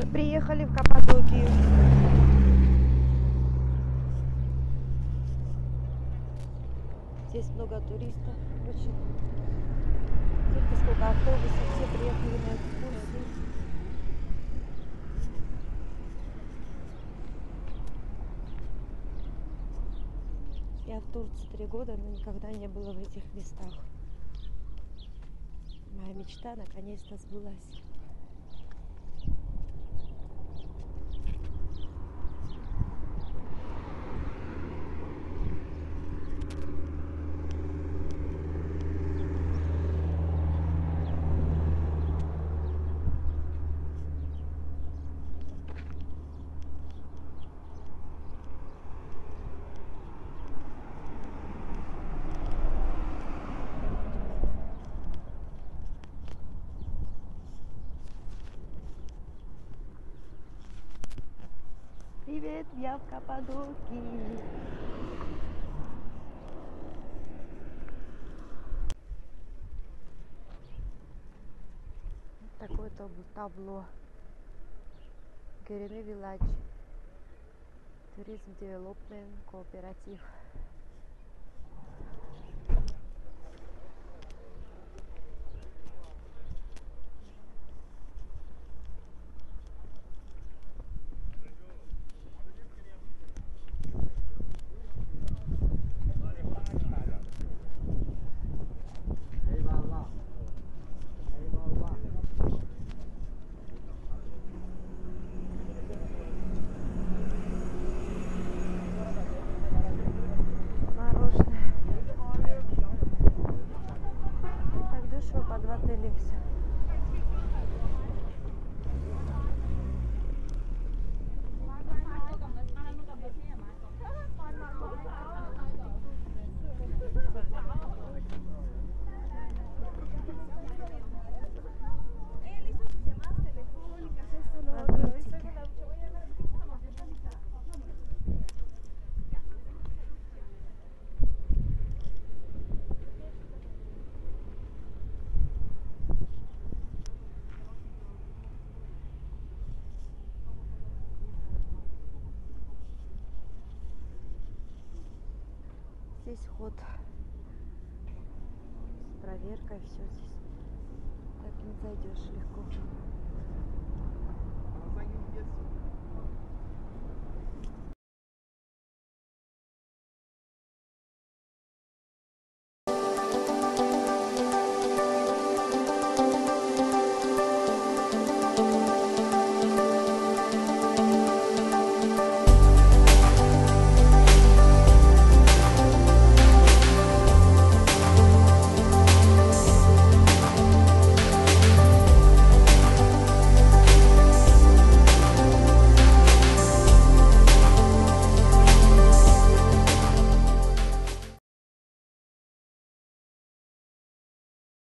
Мы приехали в Каппадокию. Здесь много туристов, очень. Смотрите, сколько автобусов, все приехали на экскурсии. Я в Турции три года, но никогда не была в этих местах. Моя мечта наконец-то сбылась. Привет, я в Каппадокии. Такое табло. Гереме Village. Tourism Development Cooperative. Дешево по Здесь ход с проверкой, все здесь. Так не зайдешь легко.